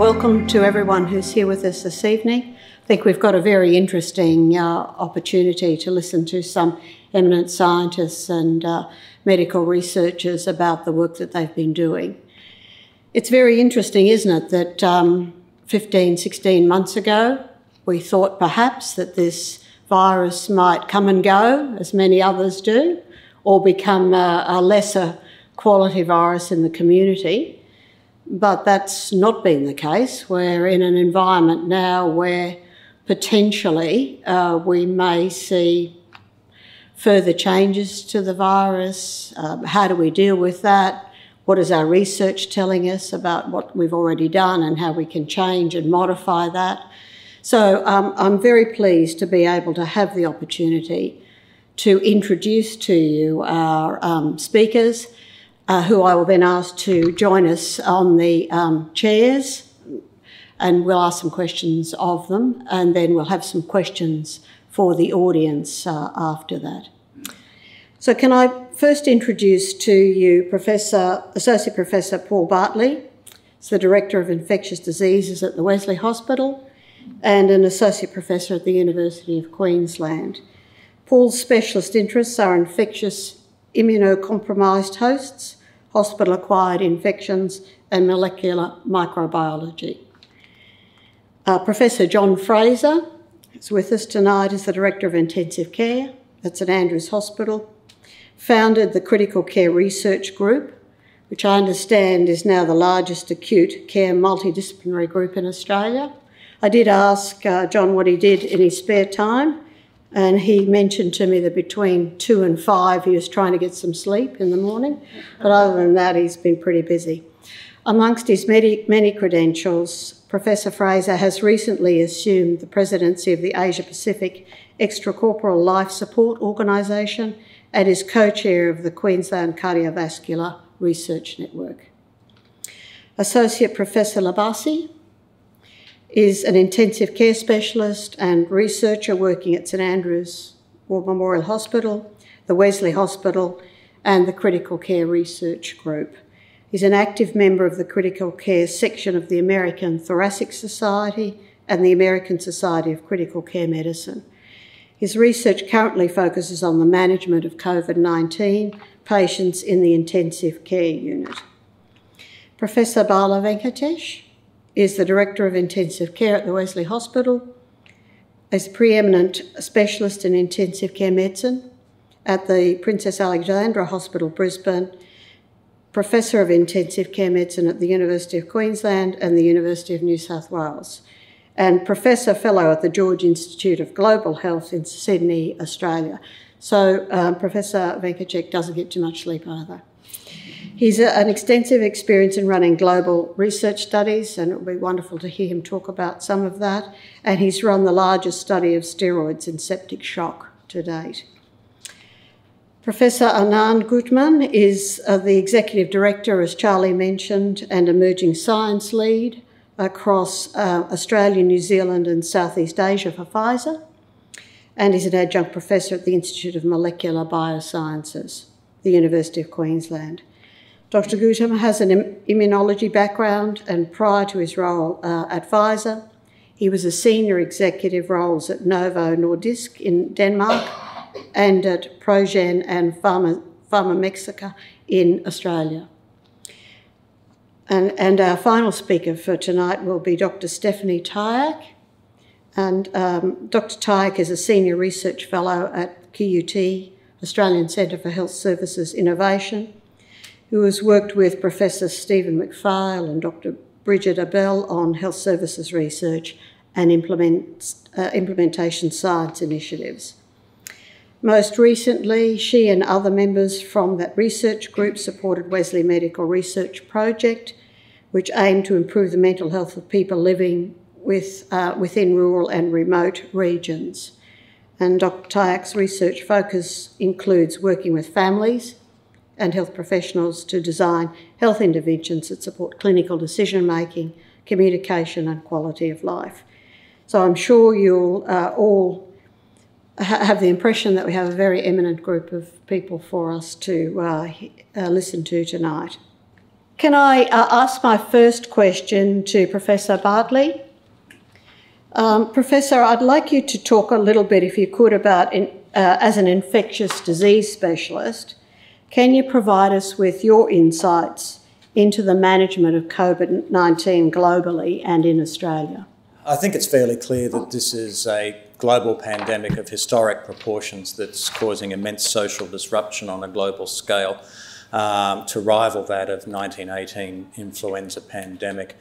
welcome to everyone who's here with us this evening. I think we've got a very interesting uh, opportunity to listen to some eminent scientists and uh, medical researchers about the work that they've been doing. It's very interesting, isn't it, that um, 15, 16 months ago, we thought perhaps that this virus might come and go, as many others do, or become a, a lesser quality virus in the community. But that's not been the case. We're in an environment now where potentially uh, we may see further changes to the virus. Um, how do we deal with that? What is our research telling us about what we've already done and how we can change and modify that? So um, I'm very pleased to be able to have the opportunity to introduce to you our um, speakers uh, who I will then ask to join us on the um, chairs, and we'll ask some questions of them, and then we'll have some questions for the audience uh, after that. So, can I first introduce to you Professor, Associate Professor Paul Bartley, He's the Director of Infectious Diseases at the Wesley Hospital, and an Associate Professor at the University of Queensland. Paul's specialist interests are infectious immunocompromised hosts, hospital acquired infections, and molecular microbiology. Uh, Professor John Fraser is with us tonight as the Director of Intensive Care at St Andrews Hospital, founded the Critical Care Research Group, which I understand is now the largest acute care multidisciplinary group in Australia. I did ask uh, John what he did in his spare time, and he mentioned to me that between two and five, he was trying to get some sleep in the morning. But other than that, he's been pretty busy. Amongst his many, many credentials, Professor Fraser has recently assumed the presidency of the Asia Pacific Extracorporeal Life Support Organisation and is co chair of the Queensland Cardiovascular Research Network. Associate Professor Li Bassi is an intensive care specialist and researcher working at St Andrews War Memorial Hospital, the Wesley Hospital, and the Critical Care Research Group. He's an active member of the Critical Care section of the American Thoracic Society and the American Society of Critical Care Medicine. His research currently focuses on the management of COVID 19 patients in the intensive care unit. Professor Bala Venkatesh is the Director of Intensive Care at the Wesley Hospital, is preeminent specialist in intensive care medicine at the Princess Alexandra Hospital, Brisbane, Professor of Intensive Care Medicine at the University of Queensland and the University of New South Wales, and Professor Fellow at the George Institute of Global Health in Sydney, Australia. So um, Professor Venkatesh doesn't get too much sleep either. He's a, an extensive experience in running global research studies, and it will be wonderful to hear him talk about some of that. And he's run the largest study of steroids in septic shock to date. Professor Anand Gautam is uh, the Executive Director, as Charlie mentioned, and Emerging Science Lead across uh, Australia, New Zealand, and Southeast Asia for Pfizer, and is an adjunct professor at the Institute of Molecular Biosciences, the University of Queensland. Dr. Gautam has an immunology background, and prior to his role uh, Pfizer, he was a senior executive roles at Novo Nordisk in Denmark and at Progen and Pharma, Pharma Mexica in Australia. And, and our final speaker for tonight will be Dr. Zephanie Tyack. And um, Dr. Tyack is a senior research fellow at QUT, Australian Centre for Health Services Innovation who has worked with Professor Steven McPhail and Dr. Bridget Abell on health services research and implement, uh, implementation science initiatives. Most recently, she and other members from that research group supported Wesley Medical Research Project, which aimed to improve the mental health of people living with, uh, within rural and remote regions. And Dr. Tyack's research focus includes working with families, and health professionals to design health interventions that support clinical decision making, communication, and quality of life. So I'm sure you'll uh, all ha- have the impression that we have a very eminent group of people for us to uh, uh, listen to tonight. Can I uh, ask my first question to Professor Bartley? Um, Professor, I'd like you to talk a little bit, if you could, about in, uh, as an infectious disease specialist, can you provide us with your insights into the management of COVID 19 globally and in Australia? I think it's fairly clear that this is a global pandemic of historic proportions that's causing immense social disruption on a global scale um, to rival that of 1918 influenza pandemic.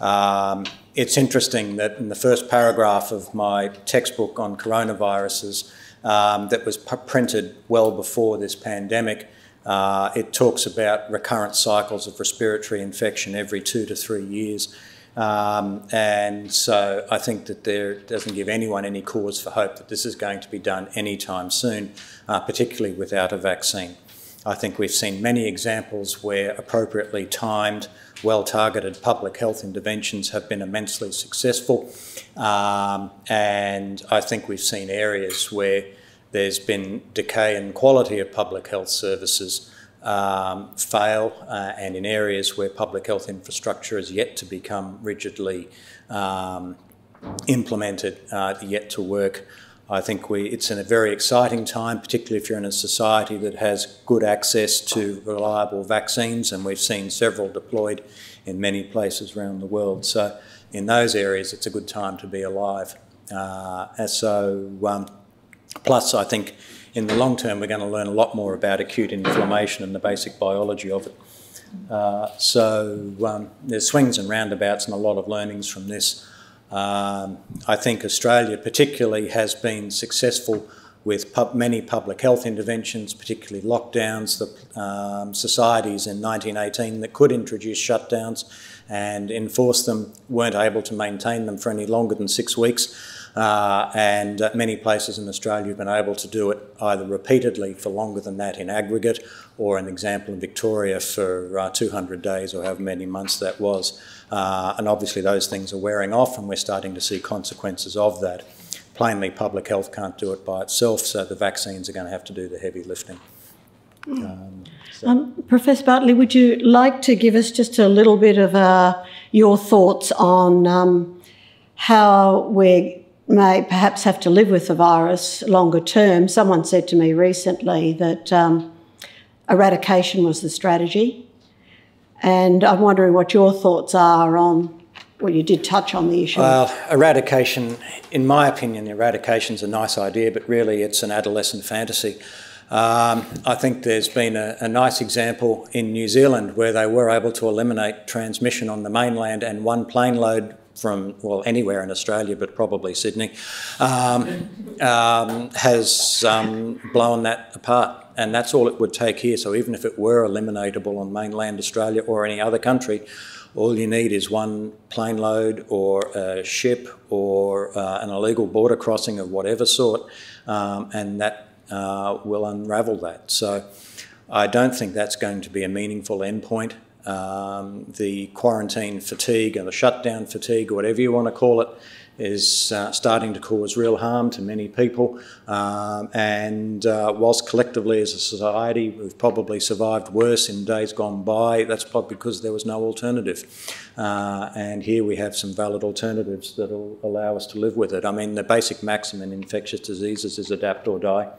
Um, it's interesting that in the first paragraph of my textbook on coronaviruses um, that was printed well before this pandemic, uh, it talks about recurrent cycles of respiratory infection every two to three years. Um, and so I think that there doesn't give anyone any cause for hope that this is going to be done anytime soon, uh, particularly without a vaccine. I think we've seen many examples where appropriately timed, well targeted public health interventions have been immensely successful. Um, and I think we've seen areas where there's been decay in quality of public health services um, fail, uh, and in areas where public health infrastructure is yet to become rigidly um, implemented, uh, yet to work. I think we, it's in a very exciting time, particularly if you're in a society that has good access to reliable vaccines, and we've seen several deployed in many places around the world. So, in those areas, it's a good time to be alive. Uh, so, um, plus, I think in the long term, we're going to learn a lot more about acute inflammation and the basic biology of it. Uh, so, um, there's swings and roundabouts and a lot of learnings from this. Um, I think Australia, particularly, has been successful with pub many public health interventions, particularly lockdowns. The um, societies in 1918 that could introduce shutdowns and enforce them weren't able to maintain them for any longer than six weeks. Uh, and many places in Australia have been able to do it either repeatedly for longer than that in aggregate, or an example in Victoria for uh, 200 days or however many months that was. Uh, and obviously, those things are wearing off, and we're starting to see consequences of that. Plainly, public health can't do it by itself, so the vaccines are going to have to do the heavy lifting. Um, so. um, Professor Bartley, would you like to give us just a little bit of uh, your thoughts on um, how we may perhaps have to live with the virus longer term? Someone said to me recently that um, eradication was the strategy. And I'm wondering what your thoughts are on. Well, you did touch on the issue. Well, eradication, in my opinion, eradication is a nice idea, but really it's an adolescent fantasy. Um, I think there's been a, a, nice example in New Zealand where they were able to eliminate transmission on the mainland and one plane load from, well, anywhere in Australia, but probably Sydney, um, um, has um, blown that apart and that's all it would take here. So even if it were eliminatable on mainland Australia or any other country, all you need is one plane load or a ship or uh, an illegal border crossing of whatever sort, um, and that uh, will unravel that. So I don't think that's going to be a meaningful endpoint. Um, the quarantine fatigue and the shutdown fatigue, or whatever you want to call it, is uh, starting to cause real harm to many people. Um, and uh, whilst collectively as a society we've probably survived worse in days gone by, that's probably because there was no alternative. Uh, and here we have some valid alternatives that will allow us to live with it. I mean, the basic maxim in infectious diseases is adapt or die.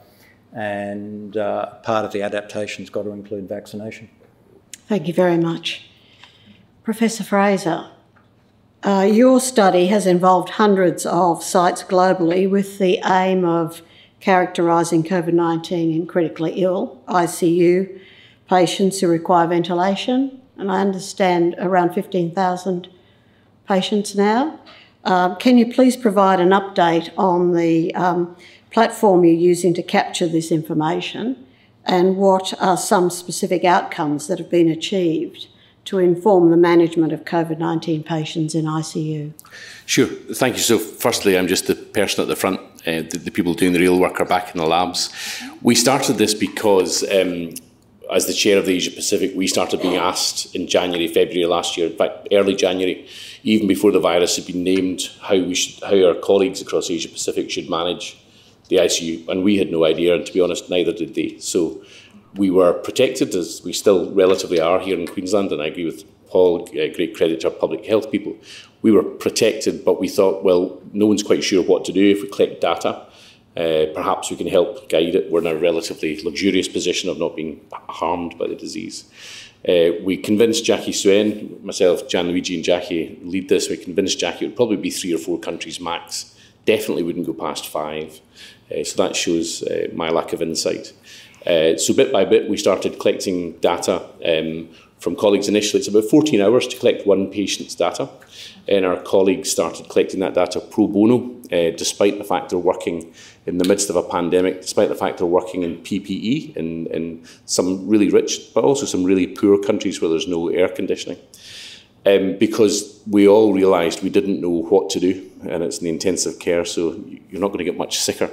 And uh, part of the adaptation's got to include vaccination. Thank you very much. Professor Fraser, uh, your study has involved hundreds of sites globally with the aim of characterising COVID 19 in critically ill ICU patients who require ventilation. And I understand around 15,000 patients now. Uh, can you please provide an update on the um, platform you're using to capture this information and what are some specific outcomes that have been achieved? to inform the management of COVID 19 patients in ICU? Sure, thank you. So, firstly, I'm just the person at the front, uh, the, the, people doing the real work are back in the labs. We started this because, um, as the chair of the Asia Pacific, we started being asked in January, February last year, in fact, early January, even before the virus had been named, how we should, how our colleagues across Asia Pacific should manage the ICU, and we had no idea, and to be honest, neither did they. So we were protected, as we still relatively are here in Queensland, and I agree with Paul, uh, great credit to our public health people. We were protected, but we thought, well, no one's quite sure what to do if we collect data. Uh, perhaps we can help guide it. We're in a relatively luxurious position of not being harmed by the disease. Uh, we convinced Jackie Suen, myself, Gianluigi, and Jackie lead this. We convinced Jackie it would probably be three or four countries max. Definitely wouldn't go past five. Uh, so that shows uh, my lack of insight. Uh, so bit by bit, we started collecting data um, from colleagues initially. It's about 14 hours to collect one patient's data. And our colleagues started collecting that data pro bono, uh, despite the fact they're working in the midst of a pandemic, despite the fact they're working in PPE in, in some really rich, but also some really poor countries where there's no air conditioning. Um, because we all realised we didn't know what to do, and it's in the intensive care, so you're not going to get much sicker.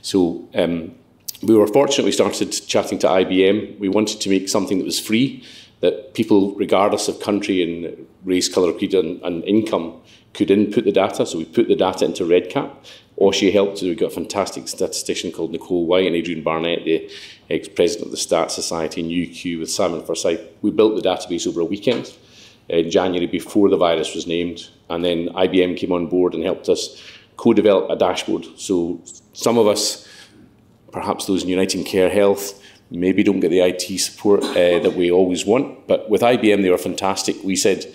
So um, we were fortunate we started chatting to IBM. We wanted to make something that was free, that people, regardless of country and race, colour, creed, and, and income, could input the data. So we put the data into REDCap. OSHA helped. We've got a fantastic statistician called Nicole White and Adrian Barnett, the ex-president of the Stat Society in UQ with Simon Forsyth. We built the database over a weekend in January before the virus was named. And then IBM came on board and helped us co-develop a dashboard. So some of us, perhaps those in Uniting Care Health, maybe don't get the IT support uh, that we always want. But with IBM, they were fantastic. We said,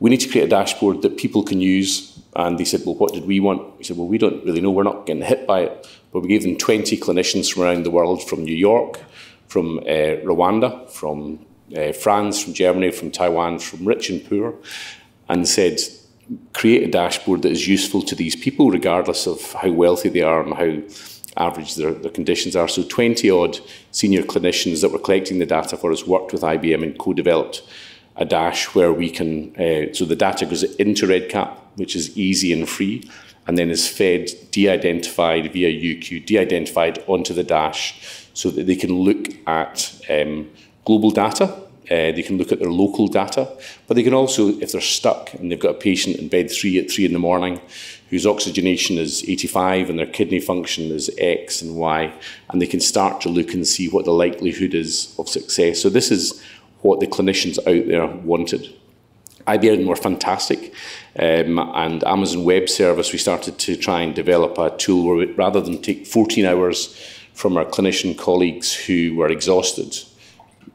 we need to create a dashboard that people can use. And they said, well, what did we want? We said, well, we don't really know. We're not getting hit by it. But we gave them 20 clinicians from around the world, from New York, from uh, Rwanda, from uh, France, from Germany, from Taiwan, from rich and poor, and said, create a dashboard that is useful to these people, regardless of how wealthy they are and how average their, their conditions are. So 20 odd senior clinicians that were collecting the data for us worked with IBM and co-developed a dash where we can, uh, so the data goes into REDCap, which is easy and free, and then is fed, de-identified via UQ, de-identified onto the dash so that they can look at um, global data, uh, they can look at their local data, but they can also, if they're stuck and they've got a patient in bed three at three in the morning whose oxygenation is 85 and their kidney function is X and Y, and they can start to look and see what the likelihood is of success. So this is what the clinicians out there wanted. IBM were fantastic, um, and Amazon Web Service, we started to try and develop a tool where we, rather than take 14 hours from our clinician colleagues who were exhausted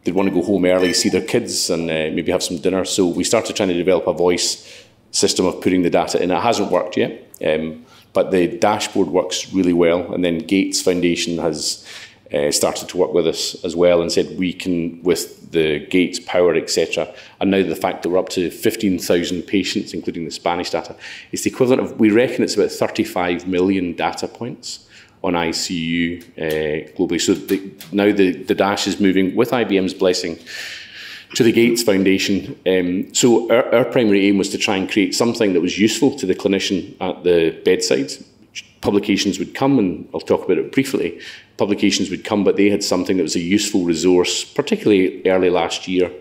they'd want to go home early, see their kids, and uh, maybe have some dinner. So we started trying to develop a voice system of putting the data in. It hasn't worked yet, um, but the dashboard works really well. And then Gates Foundation has uh, started to work with us as well and said we can, with the Gates power, etc. And now the fact that we're up to 15,000 patients, including the Spanish data, is the equivalent of, we reckon it's about 35 million data points on ICU uh, globally. So the, now the, the Dash is moving, with IBM's blessing, to the Gates Foundation. Um, so our, our, primary aim was to try and create something that was useful to the clinician at the bedside. Publications would come, and I'll talk about it briefly. Publications would come, but they had something that was a useful resource, particularly early last year,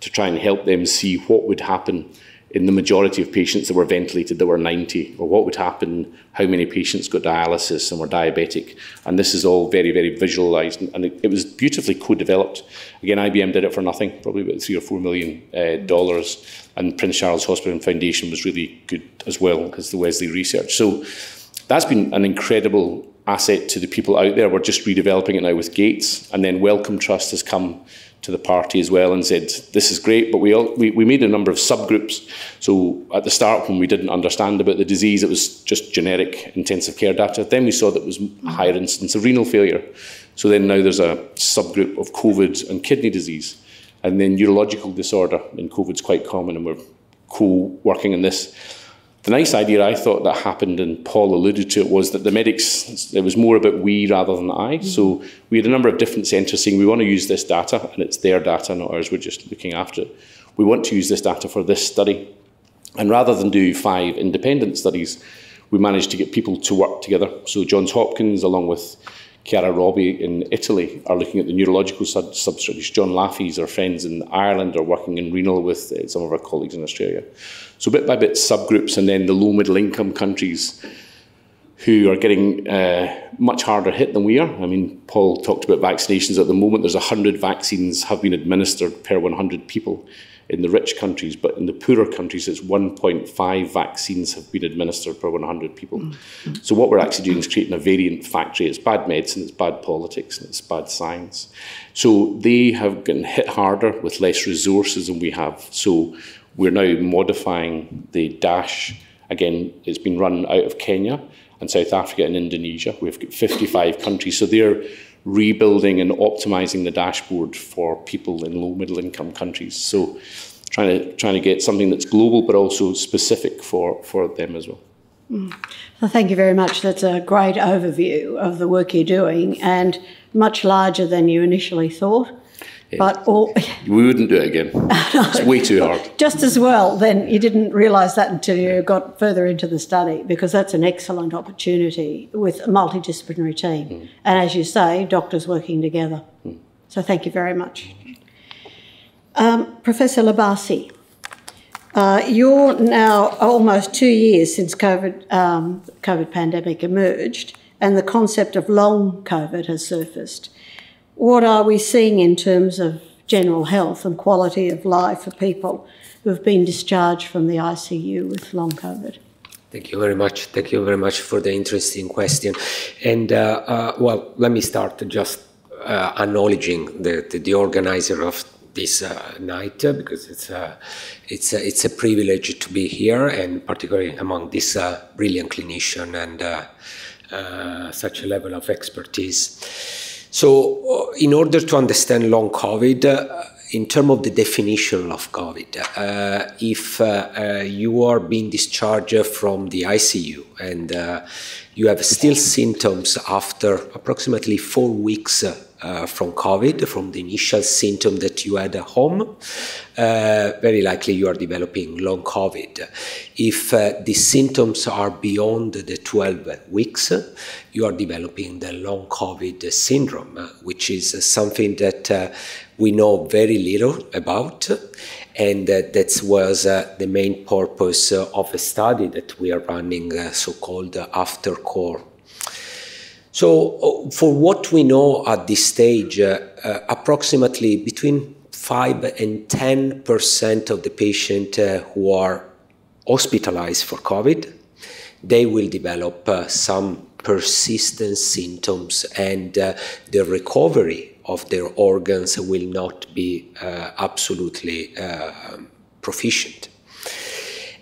to try and help them see what would happen in the majority of patients that were ventilated that were 90, or what would happen, how many patients got dialysis and were diabetic. And this is all very, very visualised, and it, it, was beautifully co-developed. Again, IBM did it for nothing, probably about three or four million uh, dollars, and Prince Charles Hospital and Foundation was really good as well as the Wesley Research. So that's been an incredible asset to the people out there. We're just redeveloping it now with Gates, and then Wellcome Trust has come to the party as well and said, this is great, but we, all, we, we made a number of subgroups. So at the start, when we didn't understand about the disease, it was just generic intensive care data. Then we saw that it was a higher mm-hmm. incidence of renal failure. So then now there's a subgroup of COVID and kidney disease. And then neurological disorder in COVID is quite common, and we're co-working on this. The nice idea I thought that happened, and Paul alluded to it, was that the medics, it was more about we rather than I. Mm-hmm. So we had a number of different centres saying, we want to use this data, and it's their data, not ours, we're just looking after it. We want to use this data for this study. And rather than do five independent studies, we managed to get people to work together. So Johns Hopkins, along with Chiara Robba in Italy are looking at the neurological sub substructures. John Laffey's, our friends in Ireland, are working in renal with uh, some of our colleagues in Australia. So bit by bit, subgroups, and then the low middle income countries who are getting uh, much harder hit than we are. I mean, Paul talked about vaccinations at the moment. There's 100 vaccines have been administered per 100 people in the rich countries, but in the poorer countries, it's 1.5 vaccines have been administered per 100 people. Mm-hmm. So what we're actually doing is creating a variant factory. It's bad medicine, it's bad politics, and it's bad science. So they have gotten hit harder with less resources than we have. So we're now modifying the DASH. Again, it's been run out of Kenya and South Africa and Indonesia. We've got 55 countries. So they're rebuilding and optimizing the dashboard for people in low middle income countries. So trying to trying to get something that's global but also specific for, for them as well. Mm. Well, thank you very much. That's a great overview of the work you're doing and much larger than you initially thought. But all, we wouldn't do it again. It's way too hard. Just as well, then you didn't realise that until you got further into the study, because that's an excellent opportunity with a multidisciplinary team, mm. and as you say, doctors working together. Mm. So thank you very much, um, Professor Li Bassi. Uh, you're now almost two years since COVID, um, COVID pandemic emerged, and the concept of long COVID has surfaced what are we seeing in terms of general health and quality of life for people who have been discharged from the ICU with long COVID? Thank you very much. Thank you very much for the interesting question. And uh, uh, well, let me start just uh, acknowledging the, the, the, organizer of this uh, night uh, because it's a, it's, a, it's a privilege to be here and particularly among this uh, brilliant clinician and such a level of expertise. So, uh, in order to understand long COVID, uh, in terms of the definition of COVID, uh, if uh, uh, you are being discharged from the ICU and uh, you have still symptoms after approximately four weeks uh, from COVID, from the initial symptom that you had at home, uh, very likely you are developing long COVID. If uh, the symptoms are beyond the 12 weeks, you are developing the long COVID syndrome, which is something that uh, we know very little about. And uh, that was uh, the main purpose of a study that we are running, so called AFTERCORE so, uh, for what we know at this stage, uh, uh, approximately between 5 and 10 percent of the patients uh, who are hospitalized for COVID, they will develop uh, some persistent symptoms and uh, the recovery of their organs will not be absolutely proficient.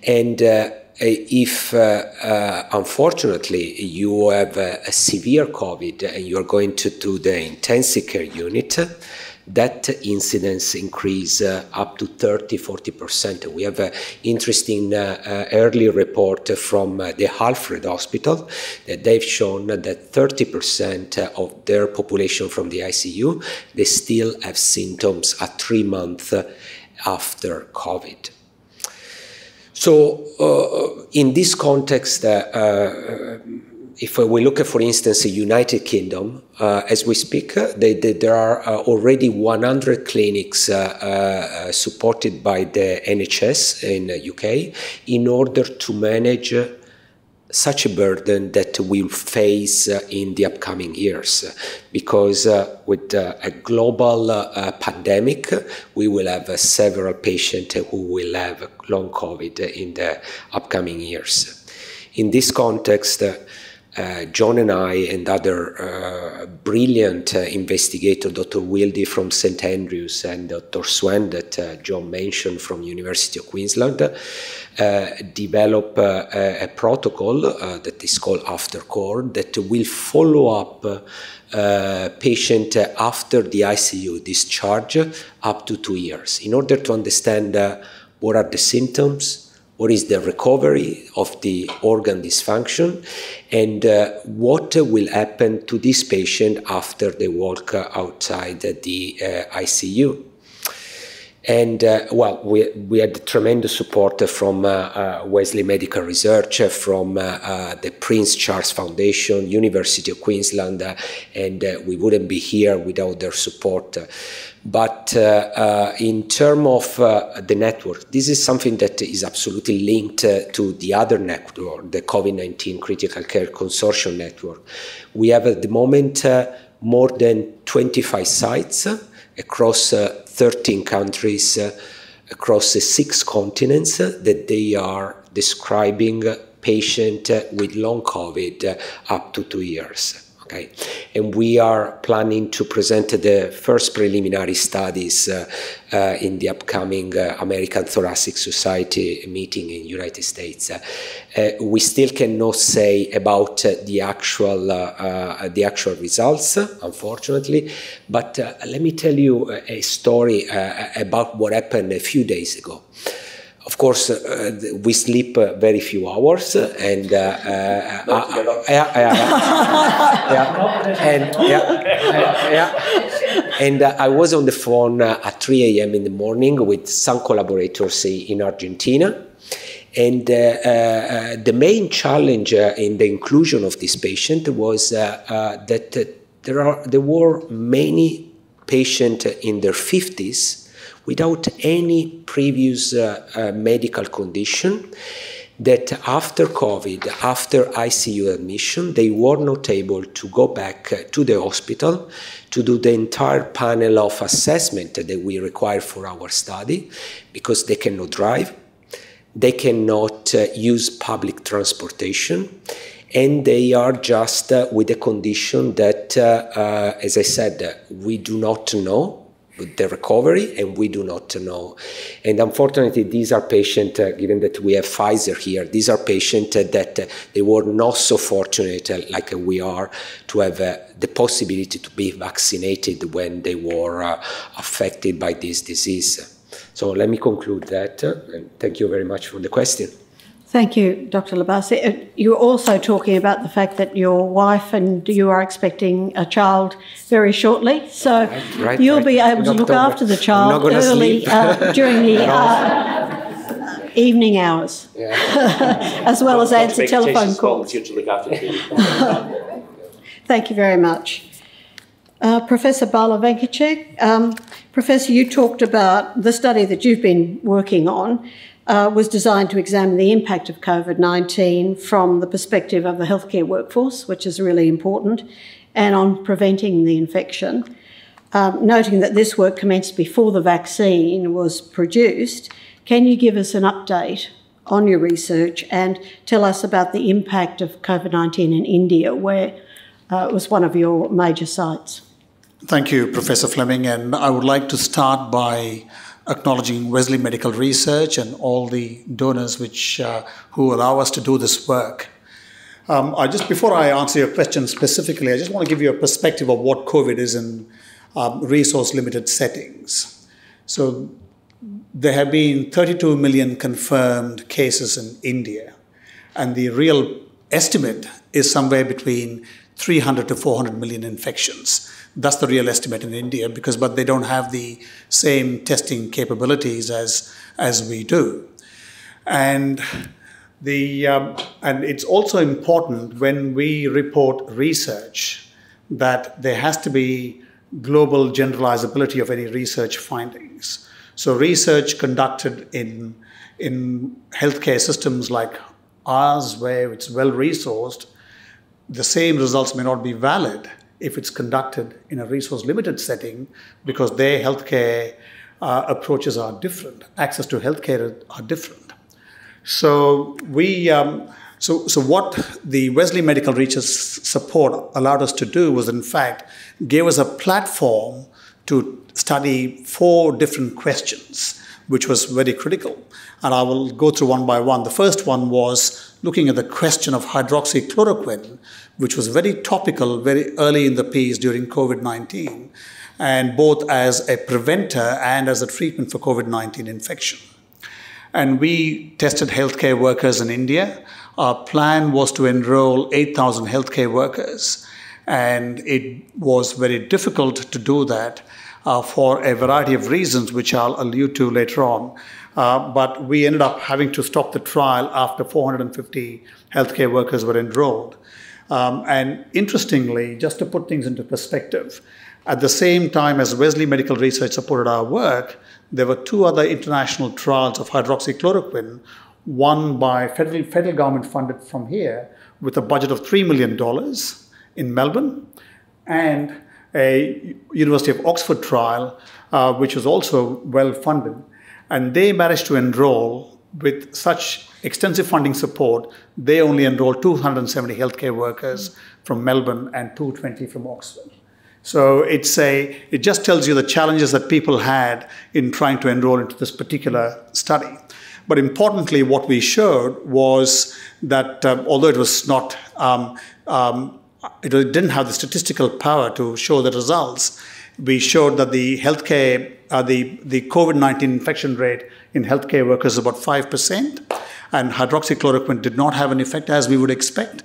And if uh, uh, unfortunately you have a, severe COVID and you're going to do the intensive care unit, that incidence increase uh, up to 30 40%. We have an interesting uh, uh, early report from the Alfred Hospital that they've shown that 30% of their population from the ICU they still have symptoms at three months after COVID. So, uh, in this context, uh, uh, if we look at, for instance, the United Kingdom, uh, as we speak, uh, they, they, there are uh, already 100 clinics supported by the NHS in the UK in order to manage such a burden that we'll face uh, in the upcoming years. Because uh, with uh, a global uh, pandemic, we will have uh, several patients who will have long COVID in the upcoming years. In this context, uh, John and I and other uh, brilliant uh, investigators, Dr. Wildy from St Andrews and Dr. Suen that uh, John mentioned from University of Queensland, uh, develop a, a, protocol that is called AFTERCORE that will follow up patient after the ICU discharge up to two years in order to understand what are the symptoms, what is the recovery of the organ dysfunction, and uh, what will happen to this patient after they walk outside the uh, ICU. And uh, well, we, we had tremendous support from uh, uh, Wesley Medical Research, from uh, uh, the Prince Charles Foundation, University of Queensland, and we wouldn't be here without their support. But in terms of the network, this is something that is absolutely linked to the other network, the COVID 19 Critical Care Consortium network. We have at the moment more than 25 sites across uh, 13 countries, uh, across six continents, uh, that they are describing patient with long COVID up to two years. Okay, and we are planning to present the first preliminary studies uh, uh, in the upcoming uh, American Thoracic Society meeting in United States. Uh, uh, we still cannot say about uh, the actual the actual results, unfortunately. But let me tell you a story about what happened a few days ago of course, uh, we sleep uh, very few hours, and uh, uh, uh yeah, yeah, yeah, and yeah, yeah, and uh, I was on the phone at 3 a.m. in the morning with some collaborators in Argentina, and the main challenge in the inclusion of this patient was that there are there were many patients in their 50s without any previous uh, uh, medical condition that after COVID, after ICU admission, they were not able to go back uh, to the hospital to do the entire panel of assessment that we require for our study because they cannot drive, they cannot uh, use public transportation, and they are just uh, with a condition that, uh, as I said, we do not know the recovery, and we do not know. And unfortunately, these are patients, uh, given that we have Pfizer here, these are patients uh, that uh, they were not so fortunate uh, like we are to have uh, the possibility to be vaccinated when they were uh, affected by this disease. So let me conclude that, and thank you very much for the question. Thank you, Dr. Li Bassi. Uh, you're also talking about the fact that your wife and you are expecting a child very shortly, so right, right, you'll right. be able to look after the child early uh, during the uh, evening hours, yeah. as well as answer telephone calls. Thank you very much. Uh, Professor Bala Venkatesh, um, Professor, you talked about the study that you've been working on uh, was designed to examine the impact of COVID 19 from the perspective of the healthcare workforce, which is really important, and on preventing the infection. Um, noting that this work commenced before the vaccine was produced, can you give us an update on your research and tell us about the impact of COVID 19 in India, where uh, it was one of your major sites? Thank you, Professor Fleming. And I would like to start by acknowledging Wesley Medical Research and all the donors which, uh, who allow us to do this work. Um, I just before I answer your question specifically, I just want to give you a perspective of what COVID is in um, resource-limited settings. So there have been 32 million confirmed cases in India, and the real estimate is somewhere between 300 to 400 million infections. That's the real estimate in India because, but they don't have the same testing capabilities as as we do, and the um, and it's also important when we report research that there has to be global generalizability of any research findings. So research conducted in in healthcare systems like ours, where it's well resourced, the same results may not be valid if it's conducted in a resource limited setting because their healthcare uh, approaches are different, access to healthcare are different. So we. Um, so, so what the Wesley Medical Research support allowed us to do was, in fact, gave us a platform to study four different questions, which was very critical. And I will go through one by one. The first one was looking at the question of hydroxychloroquine, which was very topical very early in the piece during COVID 19, and both as a preventer and as a treatment for COVID 19 infection. And we tested healthcare workers in India. Our plan was to enroll 8,000 healthcare workers, and it was very difficult to do that uh, for a variety of reasons, which I'll allude to later on. Uh, but we ended up having to stop the trial after 450 healthcare workers were enrolled. Um, and interestingly, just to put things into perspective, at the same time as Wesley Medical Research supported our work, there were two other international trials of hydroxychloroquine, one by federal, federal government funded from here with a budget of $3 million in Melbourne, and a University of Oxford trial, uh, which was also well funded. And they managed to enroll with such extensive funding support, they only enrolled 270 healthcare workers from Melbourne and 220 from Oxford. So it's a, it just tells you the challenges that people had in trying to enroll into this particular study. But importantly, what we showed was that um, although it was not, um, um, it didn't have the statistical power to show the results, we showed that the healthcare, uh, the, the COVID 19 infection rate in healthcare workers is about 5%, and hydroxychloroquine did not have an effect as we would expect.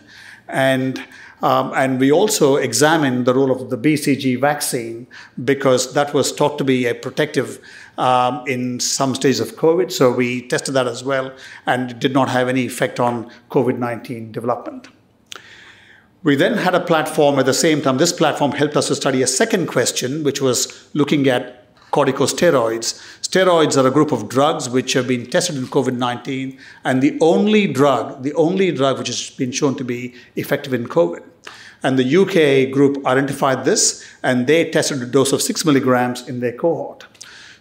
And um, and we also examined the role of the BCG vaccine because that was thought to be a protective um, in some stages of COVID. So we tested that as well and did not have any effect on COVID 19 development. We then had a platform at the same time. This platform helped us to study a second question, which was looking at corticosteroids. Steroids are a group of drugs which have been tested in COVID 19, and the only drug, the only drug which has been shown to be effective in COVID. And the UK group identified this, and they tested a dose of 6 milligrams in their cohort.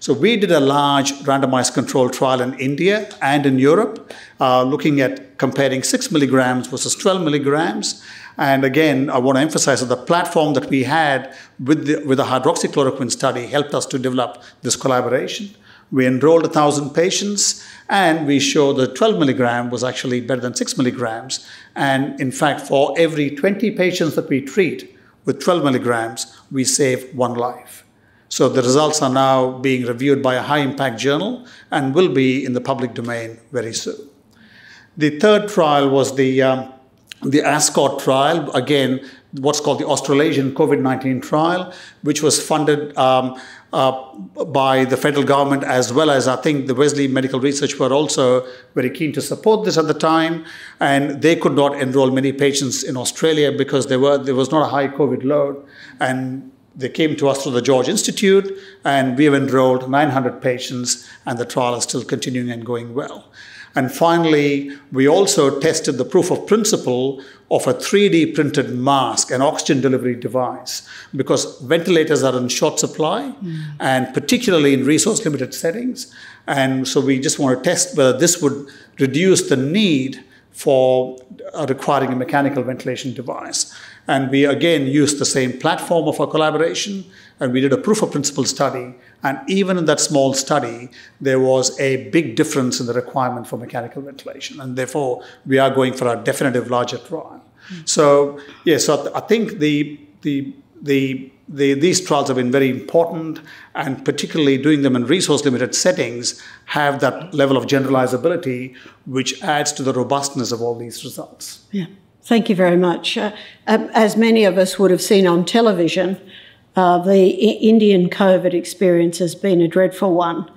So we did a large randomized controlled trial in India and in Europe, uh, looking at comparing 6 milligrams versus 12 milligrams. And again, I want to emphasize that the platform that we had with the, with the hydroxychloroquine study helped us to develop this collaboration. We enrolled 1,000 patients and we showed that 12 milligram was actually better than 6 milligrams. And in fact, for every 20 patients that we treat with 12 milligrams, we save one life. So the results are now being reviewed by a high impact journal and will be in the public domain very soon. The third trial was the um, the ASCOT trial, again, what's called the Australasian COVID 19 trial, which was funded um, uh, by the federal government as well as I think the Wesley Medical Research were also very keen to support this at the time. And they could not enroll many patients in Australia because there, were, there was not a high COVID load. And they came to us through the George Institute, and we have enrolled 900 patients, and the trial is still continuing and going well. And finally, we also tested the proof of principle of a 3D printed mask, an oxygen delivery device, because ventilators are in short supply, mm. and particularly in resource limited settings. And so we just want to test whether this would reduce the need for uh, requiring a mechanical ventilation device. And we again used the same platform of our collaboration, and we did a proof of principle study and even in that small study, there was a big difference in the requirement for mechanical ventilation. And therefore, we are going for a definitive larger trial. Mm-hmm. So, yes, yeah, so I think the, the, the, the, these trials have been very important, and particularly doing them in resource limited settings have that level of generalizability, which adds to the robustness of all these results. Yeah, thank you very much. Uh, um, as many of us would have seen on television, uh, the Indian COVID experience has been a dreadful one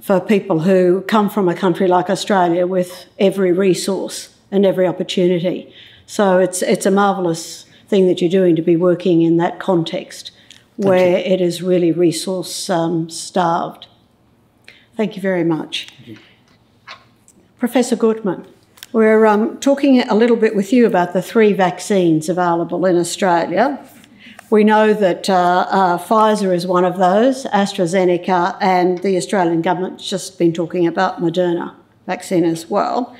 for people who come from a country like Australia with every resource and every opportunity. So it's it's a marvellous thing that you're doing to be working in that context where it is really resource um, starved. Thank you very much. You. Professor Gautam, we're um, talking a little bit with you about the three vaccines available in Australia we know that uh, uh, Pfizer is one of those, AstraZeneca, and the Australian government's just been talking about Moderna vaccine as well.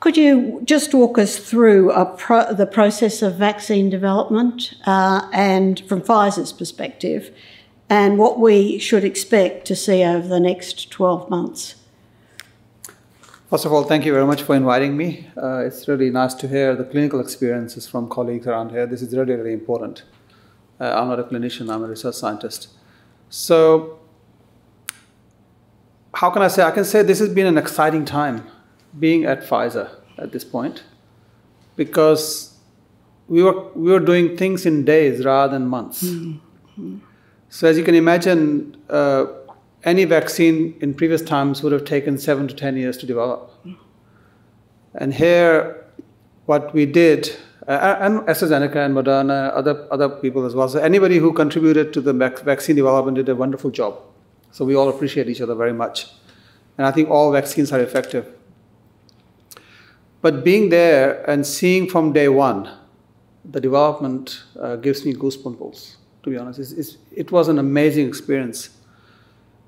Could you just walk us through pro- the process of vaccine development uh, and from Pfizer's perspective, and what we should expect to see over the next 12 months? First of all, thank you very much for inviting me. Uh, it's really nice to hear the clinical experiences from colleagues around here. This is really, really important. Uh, I'm not a clinician, I'm a research scientist. So, how can I say? I can say this has been an exciting time being at Pfizer at this point because we were, we were doing things in days rather than months. Mm-hmm. So, as you can imagine, uh, any vaccine in previous times would have taken seven to 10 years to develop. And here, what we did, uh, and AstraZeneca and Moderna, other, other people as well. So, anybody who contributed to the vaccine development did a wonderful job. So, we all appreciate each other very much. And I think all vaccines are effective. But being there and seeing from day one, the development uh, gives me goosebumps, to be honest. It's, it's, it was an amazing experience.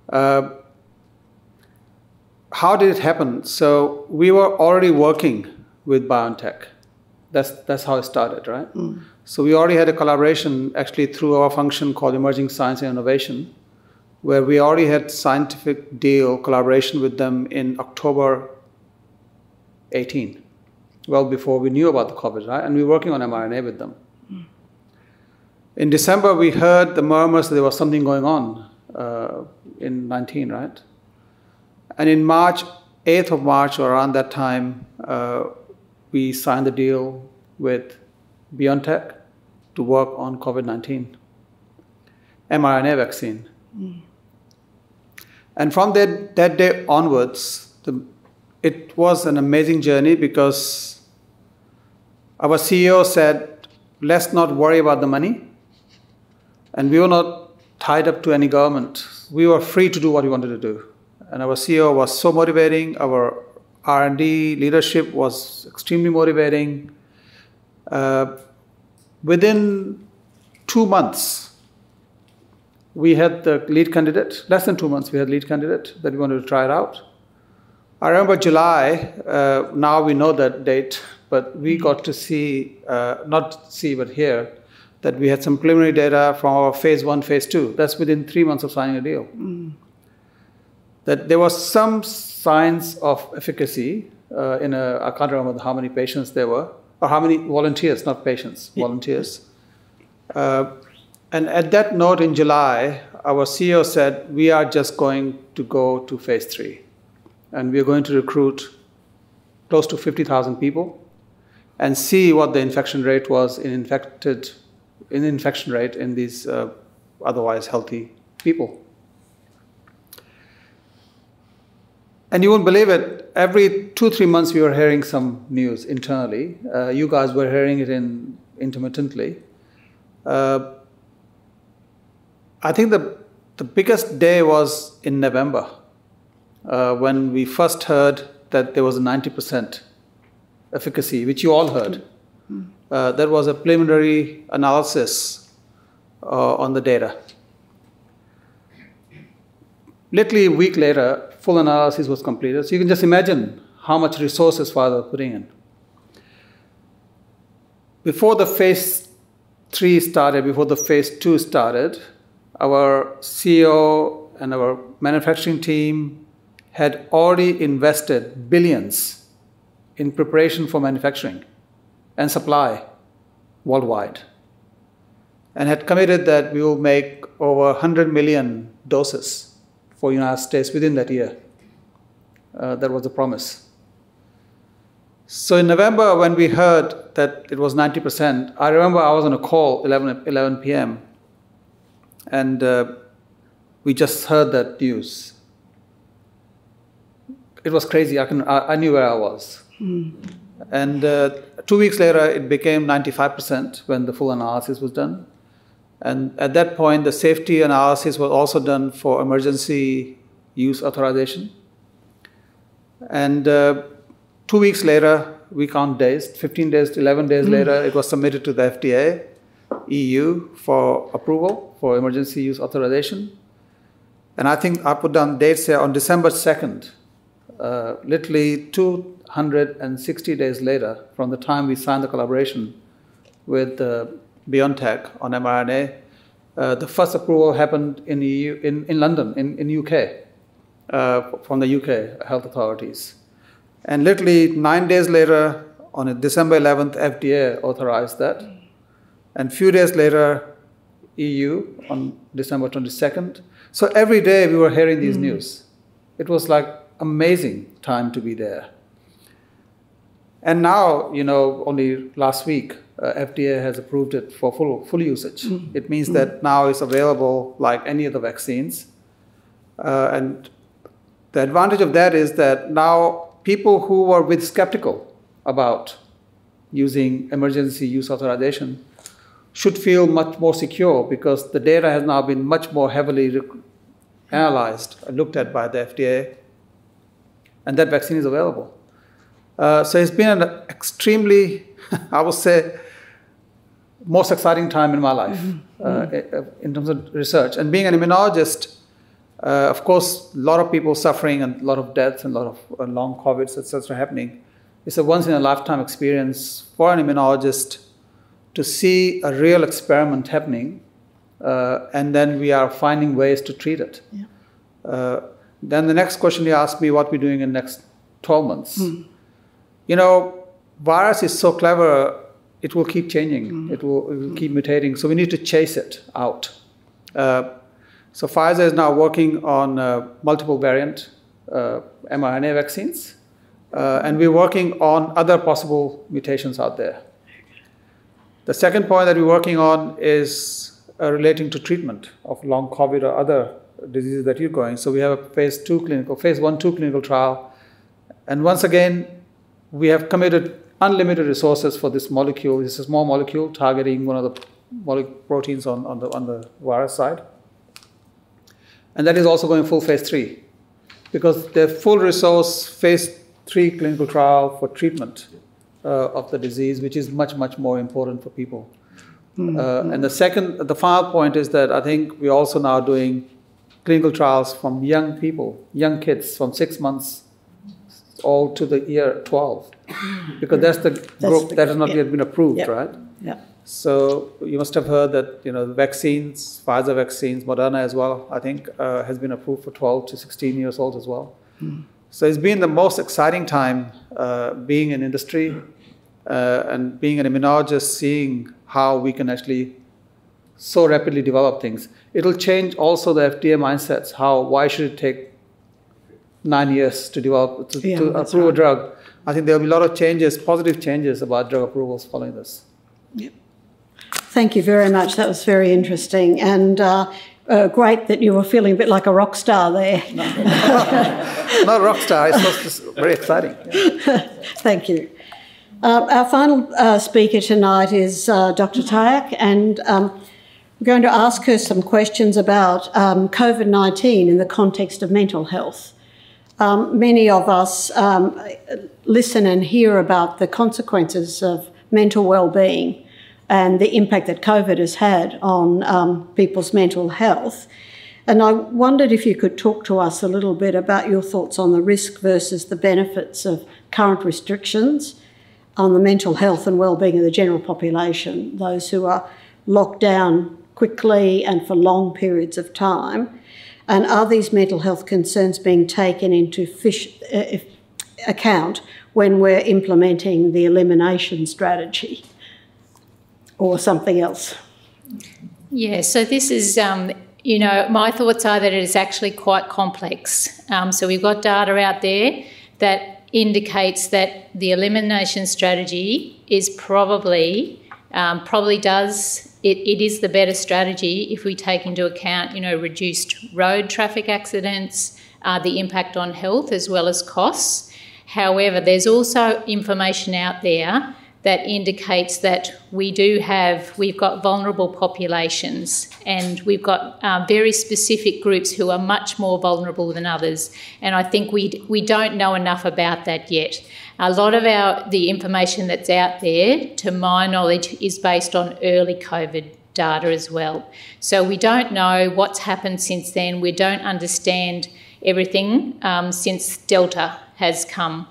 Uh, how did it happen? So we were already working with BioNTech. That's, that's how it started, right? Mm. So we already had a collaboration actually through our function called Emerging Science and Innovation, where we already had scientific deal collaboration with them in October 18 well before we knew about the COVID, right? And we were working on mRNA with them. Mm. In December, we heard the murmurs that there was something going on uh, in 19, right? And in March, 8th of March, or around that time, uh, we signed the deal with BioNTech to work on COVID 19 mRNA vaccine. Mm. And from that, that day onwards, the, it was an amazing journey because our CEO said, let's not worry about the money. And we were not tied up to any government. We were free to do what we wanted to do. And our CEO was so motivating. Our R&D leadership was extremely motivating. Uh, within two months, we had the lead candidate. Less than two months, we had lead candidate that we wanted to try it out. I remember July. Uh, now we know that date but we got to see, uh, not see, but hear that we had some preliminary data from our phase one, phase two. That's within three months of signing a deal. Mm. That there was some signs of efficacy uh, in a, I can't remember how many patients there were, or how many volunteers, not patients, volunteers. Uh, and at that note in July, our CEO said, we are just going to go to phase three. And we are going to recruit close to 50,000 people and see what the infection rate was in infected in infection rate in these uh, otherwise healthy people. And you won't believe it, every two, three months we were hearing some news internally. Uh, you guys were hearing it in intermittently. Uh, I think the, the biggest day was in November uh, when we first heard that there was a 90% efficacy, which you all heard. Uh, there was a preliminary analysis uh, on the data. Literally a week later, full analysis was completed. So you can just imagine how much resources Pfizer putting in. Before the phase three started, before the phase two started, our CEO and our manufacturing team had already invested billions in preparation for manufacturing and supply worldwide and had committed that we will make over 100 million doses for United States within that year. Uh, that was the promise. So in November, when we heard that it was 90%, I remember I was on a call 11, 11 p.m. and uh, we just heard that news. It was crazy. I, can, I, I knew where I was. Mm. And uh, two weeks later, it became 95% when the full analysis was done. And at that point, the safety analysis was also done for emergency use authorization. And uh, two weeks later, we count days, 15 days, 11 days mm. later, it was submitted to the FDA, EU, for approval for emergency use authorization. And I think I put down dates here on December 2nd, uh, literally two 160 days later, from the time we signed the collaboration with uh, BioNTech on mRNA, uh, the first approval happened in, EU, in, in London, in, in UK, uh, from the UK health authorities. And literally nine days later, on December 11th, FDA authorized that. And a few days later, EU on December 22nd. So every day we were hearing these mm. news. It was like amazing time to be there. And now, you know, only last week, uh, FDA has approved it for full, full usage. Mm. It means mm. that now it's available like any of the vaccines. Uh, and the advantage of that is that now people who were with skeptical about using emergency use authorization should feel much more secure because the data has now been much more heavily analyzed and looked at by the FDA, and that vaccine is available. Uh, so it's been an extremely, I would say, most exciting time in my life mm-hmm. uh, in terms of research. And being an immunologist, uh, of course, a lot of people suffering and a lot of deaths and a lot of uh, long COVIDs, etc., happening. It's a once in a lifetime experience for an immunologist to see a real experiment happening, uh, and then we are finding ways to treat it. Yeah. Uh, then the next question you ask me, what we're doing in the next 12 months. Mm. You know, virus is so clever it will keep changing. Mm. It, will, it, will, keep mutating. So we need to chase it out. Uh, so Pfizer is now working on uh, multiple variant uh, mRNA vaccines, uh, and we're working on other possible mutations out there. The second point that we're working on is uh, relating to treatment of long COVID or other diseases that you're going. So we have a phase two clinical, phase one, two clinical trial, and once again, we have committed unlimited resources for this molecule. This is a small molecule targeting one of the proteins on, on, the, on the virus side. And that is also going full phase three because the full resource phase three clinical trial for treatment uh, of the disease, which is much, much more important for people. Mm-hmm. Uh, and the second, the final point is that I think we're also now doing clinical trials from young people, young kids from six months all to the year 12 because that's the that's group the, that has not yeah. yet been approved, yep. right? Yeah. So you must have heard that you know the vaccines, Pfizer vaccines, Moderna as well. I think uh, has been approved for 12 to 16 years old as well. Mm. So it's been the most exciting time uh, being in industry uh, and being an immunologist, seeing how we can actually so rapidly develop things. It'll change also the FDA mindsets. How why should it take nine years to develop to, yeah, to approve right. a drug? I think there will be a lot of changes, positive changes about drug approvals following this. Yep. Thank you very much. That was very interesting and uh, uh, great that you were feeling a bit like a rock star there. No, not a rock star. It's just very exciting. Yeah. Thank you. Uh, our final uh, speaker tonight is uh, Dr. Tyack, and um, we're going to ask her some questions about um, COVID 19 in the context of mental health. Um, many of us um, listen and hear about the consequences of mental well-being and the impact that COVID has had on um, people's mental health. And I wondered if you could talk to us a little bit about your thoughts on the risk versus the benefits of current restrictions on the mental health and well-being of the general population, those who are locked down quickly and for long periods of time, and are these mental health concerns being taken into fish, uh, account when we're implementing the elimination strategy or something else? Yeah, so this is, um, you know, my thoughts are that it is actually quite complex. Um, so we've got data out there that indicates that the elimination strategy is probably um, probably does it, it is the better strategy if we take into account, you know, reduced road traffic accidents, uh, the impact on health as well as costs. However, there's also information out there that indicates that we do have, we've got vulnerable populations and we've got uh, very specific groups who are much more vulnerable than others. And I think we, we don't know enough about that yet. A lot of our the information that's out there, to my knowledge, is based on early COVID data as well. So we don't know what's happened since then. We don't understand everything um, since Delta has come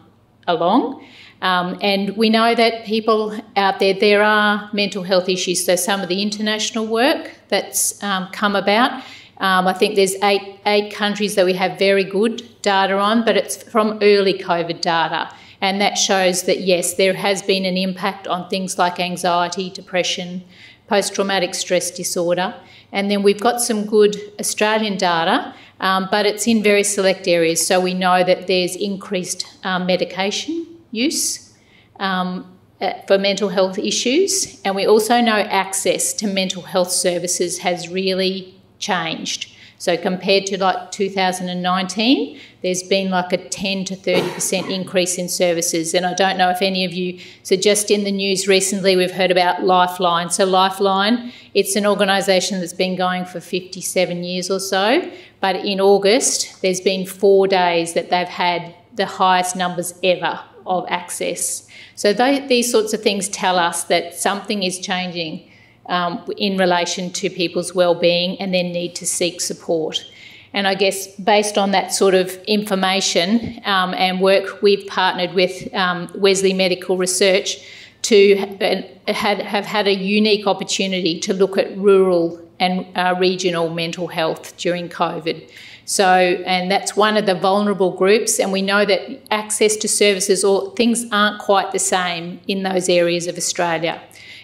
along. Um, and we know that people out there, there are mental health issues. So some of the international work that's um, come about, um, I think there's eight, eight countries that we have very good data on, but it's from early COVID data. And that shows that, yes, there has been an impact on things like anxiety, depression, post traumatic stress disorder. And then we've got some good Australian data, um, but it's in very select areas. So we know that there's increased um, medication use. Um, uh, for mental health issues, and we also know access to mental health services has really changed. So compared to like 2019, there's been like a 10 to 30% increase in services. And I don't know if any of you, so just in the news recently, we've heard about Lifeline. So Lifeline, it's an organisation that's been going for 57 years or so. But in August, there's been four days that they've had the highest numbers ever of access. So they, these sorts of things tell us that something is changing um, in relation to people's well-being and their need to seek support. And I guess based on that sort of information um, and work, we've partnered with um, Wesley Medical Research to uh, have had a unique opportunity to look at rural and uh, regional mental health during COVID. So, and that's one of the vulnerable groups, and we know that access to services or things aren't quite the same in those areas of Australia.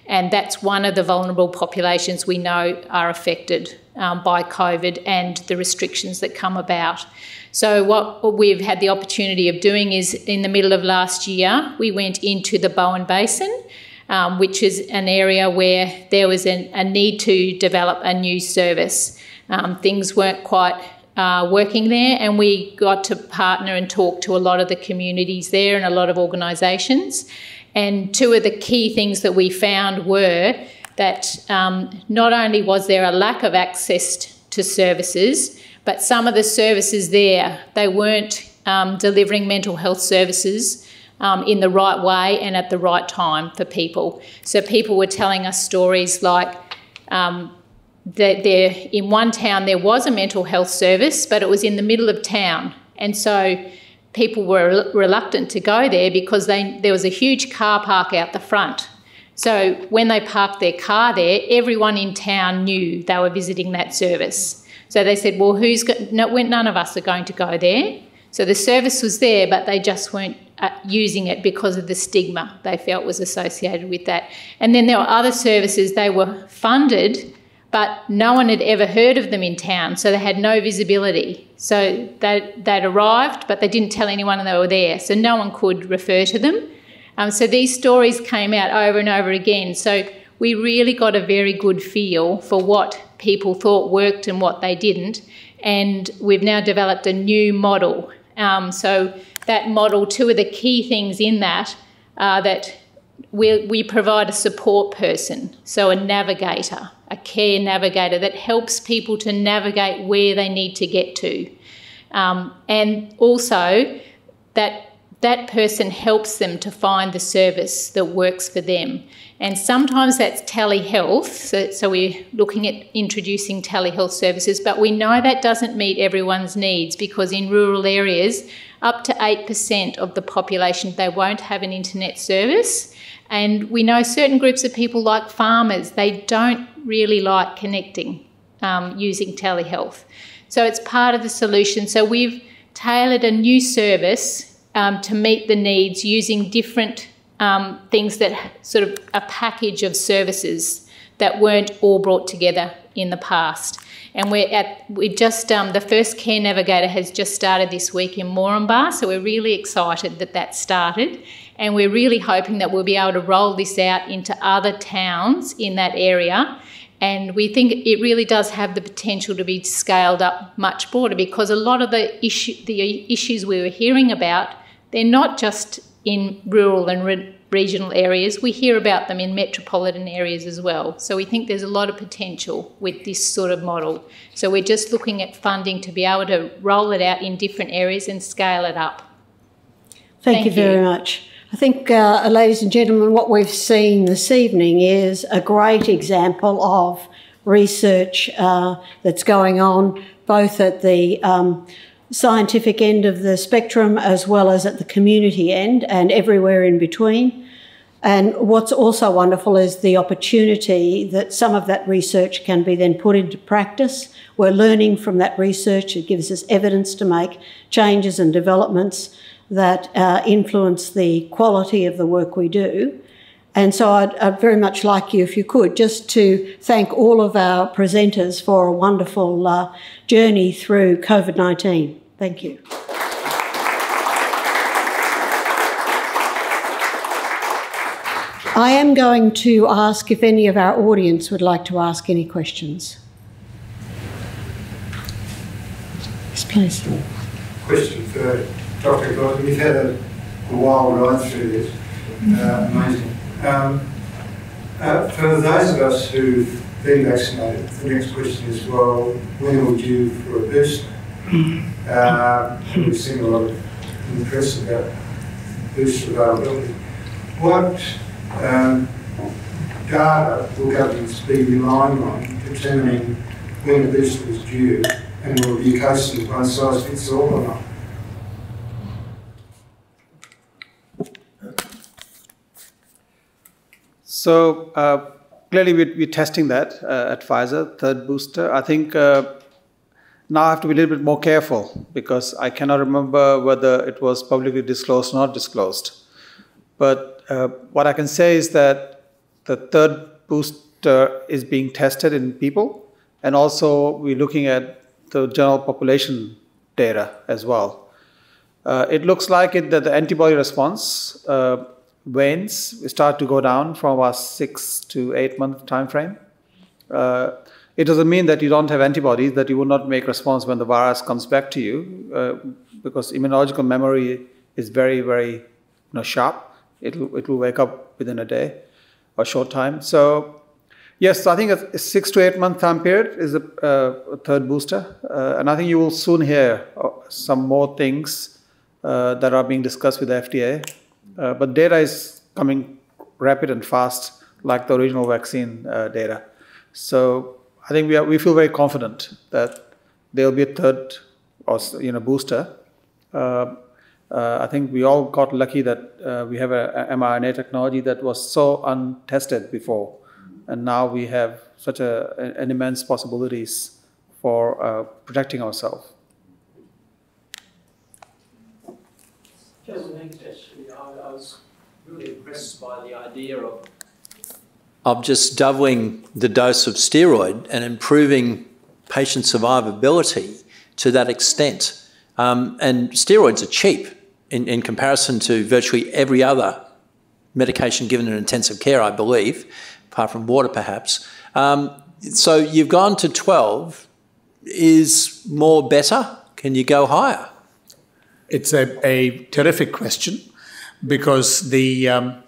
And that's one of the vulnerable populations we know are affected um, by COVID and the restrictions that come about. So, what we've had the opportunity of doing is in the middle of last year, we went into the Bowen Basin, um, which is an area where there was an, a need to develop a new service. Um, things weren't quite uh, working there, and we got to partner and talk to a lot of the communities there and a lot of organisations. And two of the key things that we found were that um, not only was there a lack of access to services, but some of the services there, they weren't um, delivering mental health services um, in the right way and at the right time for people. So people were telling us stories like um, that there in one town there was a mental health service, but it was in the middle of town, and so people were reluctant to go there because they, there was a huge car park out the front. So when they parked their car there, everyone in town knew they were visiting that service. So they said, "Well, who's go- no, none of us are going to go there." So the service was there, but they just weren't uh, using it because of the stigma they felt was associated with that. And then there were other services they were funded but no one had ever heard of them in town, so they had no visibility. So they, would arrived, but they didn't tell anyone they were there, so no one could refer to them. Um, so these stories came out over and over again. So we really got a very good feel for what people thought worked and what they didn't. And we've now developed a new model. Um, so that model, two of the key things in that are that we, we provide a support person, so a navigator, a care navigator that helps people to navigate where they need to get to. Um, and also that that person helps them to find the service that works for them. And sometimes that's telehealth, so, so we're looking at introducing telehealth services, but we know that doesn't meet everyone's needs because in rural areas, up to 8% of the population, they won't have an internet service. And we know certain groups of people, like farmers, they don't really like connecting um, using telehealth. So it's part of the solution. So we've tailored a new service um, to meet the needs using different um, things that sort of a package of services that weren't all brought together in the past. And we're at we just um, the first Care Navigator has just started this week in Moranbah, so we're really excited that that started, and we're really hoping that we'll be able to roll this out into other towns in that area. And we think it really does have the potential to be scaled up much broader because a lot of the issue the issues we were hearing about they're not just in rural and re- regional areas. We hear about them in metropolitan areas as well. So we think there's a lot of potential with this sort of model. So we're just looking at funding to be able to roll it out in different areas and scale it up. Thank, Thank you, you very much. I think, uh, ladies and gentlemen, what we've seen this evening is a great example of research uh, that's going on both at the um, scientific end of the spectrum as well as at the community end and everywhere in between. And what's also wonderful is the opportunity that some of that research can be then put into practice. We're learning from that research. It gives us evidence to make changes and developments that uh, influence the quality of the work we do. And so I'd, I'd, very much like you, if you could, just to thank all of our presenters for a wonderful uh, journey through COVID 19. Thank you. I am going to ask if any of our audience would like to ask any questions. Yes, please. Question for Dr. We've had a, a wild ride through this. Uh, amazing. Um, uh, for those of us who've been vaccinated, the next question is, well, when are you for a booster? Uh, we've seen a lot of in the press about booster availability. What um, data will governments be relying on determining when a booster is due and will it be a case of one size fits all or not? So uh, clearly we're, we're, testing that uh, at Pfizer, third booster. I think uh, now I have to be a little bit more careful because I cannot remember whether it was publicly disclosed or not disclosed. But uh, what I can say is that the third booster is being tested in people, and also we're looking at the general population data as well. Uh, it looks like it that the antibody response wanes, start to go down from a six to eight month time frame. Uh, it doesn't mean that you don't have antibodies, that you will not make response when the virus comes back to you, uh, because immunological memory is very, very you know, sharp. It will, it will wake up within a day or short time. So, yes, I think a six to eight month time period is a, uh, a third booster. Uh, and I think you will soon hear uh, some more things uh, that are being discussed with the FDA. Uh, but data is coming rapid and fast, like the original vaccine uh, data. So I think we, are, we feel very confident that there will be a third or you know booster. Uh, uh, I think we all got lucky that uh, we have a, a, mRNA technology that was so untested before, and now we have such a, an immense possibilities for uh, protecting ourselves. was really impressed by the idea of of just doubling the dose of steroid and improving patient survivability to that extent. Um, and steroids are cheap in, in comparison to virtually every other medication given in intensive care, I believe, apart from water perhaps. Um, so you've gone to 12. Is more better? Can you go higher? It's a, a terrific question because the um,